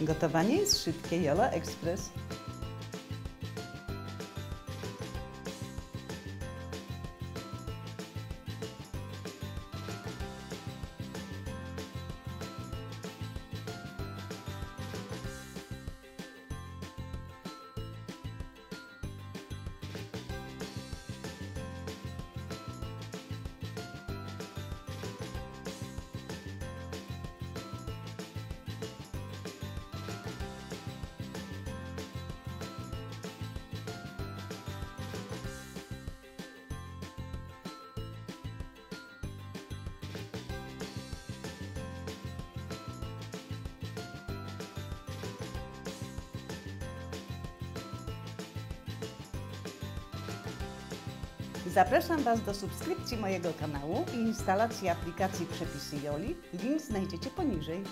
Gotowanie jest szybkie, Jola Express. Zapraszam Was do subskrypcji mojego kanału i instalacji aplikacji Przepisy Joli. Link znajdziecie poniżej.